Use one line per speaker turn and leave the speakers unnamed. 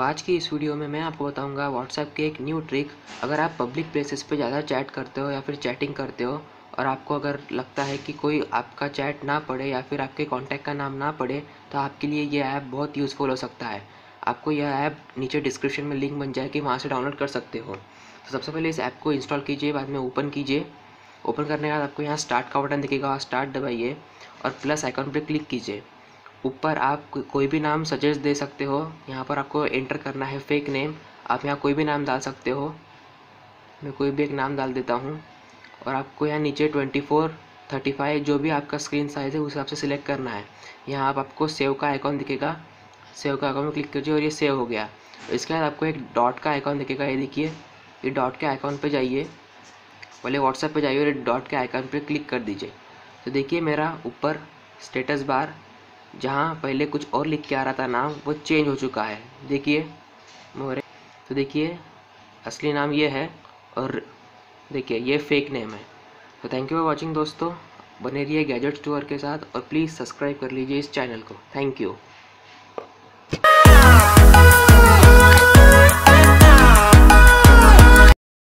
आज की इस वीडियो में मैं आपको बताऊँगा व्हाट्सएप के एक न्यू ट्रिक अगर आप पब्लिक प्लेसेस पे ज़्यादा चैट करते हो या फिर चैटिंग करते हो और आपको अगर लगता है कि कोई आपका चैट ना पड़े या फिर आपके कॉन्टैक्ट का नाम ना पड़े तो आपके लिए ये ऐप बहुत यूज़फुल हो सकता है। आपको यह ऐप नीचे डिस्क्रिप्शन में लिंक बन जाए कि वहाँ से डाउनलोड कर सकते हो। तो सबसे पहले इस ऐप को इंस्टॉल कीजिए, बाद में ओपन कीजिए। ओपन करने के बाद आपको यहाँ स्टार्ट का बटन दिखेगा स्टार्ट दबाइए और प्लस आइकन पर क्लिक कीजिए। ऊपर आप कोई भी नाम सजेस्ट दे सकते हो। यहाँ पर आपको एंटर करना है फेक नेम आप यहाँ कोई भी नाम डाल सकते हो। मैं कोई भी एक नाम डाल देता हूँ। और आपको यहाँ नीचे ट्वेंटी फोर थर्टी फाइव जो भी आपका स्क्रीन साइज़ है, उस हिसाब से सिलेक्ट करना है। यहाँ आप आपको सेव का आइकॉन दिखेगा। सेव का आइकॉन में क्लिक कीजिए और ये सेव हो गया। इसके बाद आपको एक डॉट का आइकॉन दिखेगा। ये देखिए, ये डॉट के आइकॉन पे जाइए। पहले व्हाट्सएप पे जाइए और डॉट के आइकन पे क्लिक कर दीजिए। तो देखिए मेरा ऊपर स्टेटस बार जहाँ पहले कुछ और लिख के आ रहा था नाम, वो चेंज हो चुका है। देखिए मोरे तो देखिए, असली नाम ये है और देखिए, ये फेक नेम है। तो थैंक यू फॉर वॉचिंग दोस्तों। बने रहिए गैजेट्स स्टोर के साथ और प्लीज़ सब्सक्राइब कर लीजिए इस चैनल को। Thank you